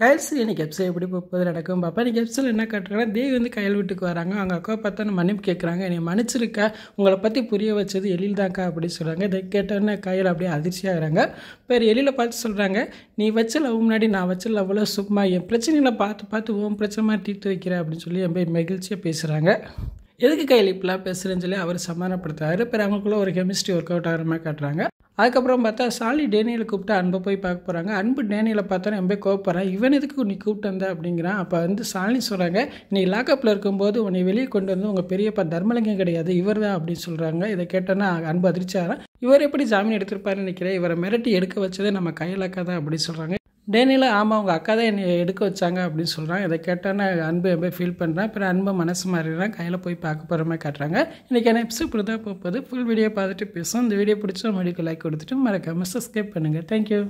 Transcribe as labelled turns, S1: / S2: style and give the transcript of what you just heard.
S1: கயல்ஸ்ரீ இன்னைக்கு எப்சை எப்படி போகுது நடக்கும் பாப்பா? இன்னைக்கு எப்சில் என்ன காட்டுறாங்கன்னா தேவி வந்து கயல் வீட்டுக்கு வராங்க. அவங்க அக்கா பார்த்தா மன்னிப்பு கேட்குறாங்க என்னை மன்னிச்சிருக்கா. உங்களை பற்றி புரிய வச்சது எழில் தான்க்கா அப்படின்னு சொல்கிறாங்க இதை கேட்டோன்னே கையில் அப்படியே அதிர்ச்சியாகிறாங்க பேர் எழில பார்த்து சொல்கிறாங்க நீ வச்ச லவ் முன்னாடி நான் வச்ச லவ்வில் சும்மா என் பிரச்சனைகளை பார்த்து பார்த்து உன் பிரச்சனை மாதிரி தீர்த்து வைக்கிற அப்படின்னு சொல்லி என் பேர் மகிழ்ச்சியாக பேசுகிறாங்க எதுக்கு கையில் இப்படிலாம் பேசுகிறேன்னு சொல்லி அவர் சமாதானப்படுத்துறாரு. பிறகு அவங்களுக்குள்ள ஒரு கெமிஸ்ட்ரி ஒர்க் அவுட் ஆகிற மாதிரி காட்டுறாங்க. அதுக்கப்புறம் பார்த்தா சாலி டேனியலை கூப்பிட்டு அன்பை போய் பார்க்க போகிறாங்க அன்பு டேனியலை பார்த்தோன்னே ரொம்ப கோவப்படுறான். இவன் எதுக்கு நீ கூப்பிட்டு வந்த அப்படிங்கிறான். அப்போ வந்து சாலினி சொல்கிறாங்க நீ லாக்கப்பில் இருக்கும்போது உன்னை வெளியே கொண்டு வந்து உங்கள் பெரியப்பா தர்மலிங்கம் கிடையாது இவர் தான் அப்படின்னு சொல்கிறாங்க இதை கேட்டோன்னா அன்பு அதிர்ச்சியாரன் இவர் எப்படி ஜாமீன் எடுத்திருப்பாருன்னு நினைக்கிறேன். இவரை மிரட்டி எடுக்க வச்சதே நம்ம கையிலக்கா தான் அப்படின்னு சொல்கிறாங்க டேனியில் ஆமாம் அவங்க அக்கா தான் என்னை எடுக்க வச்சாங்க அப்படின்னு சொல்கிறாங்க இதை கேட்டோன்னே அன்பு எப்போ ஃபீல் பண்ணுறேன் அப்புறம் அன்பு மனசு மாறிடுறான். கையில் போய் பார்க்க போகிற மாதிரி காட்டுறாங்க. இன்றைக்கி என்ன எபிசோட் இப்படி தான் போகுது? ஃபுல் வீடியோ பார்த்துட்டு பேசும் இந்த வீடியோ பிடிச்ச மறுபடியும் லைக் கொடுத்துட்டு மறக்காமல் சப்ஸ்கிரைப் பண்ணுங்கள் தேங்க்யூ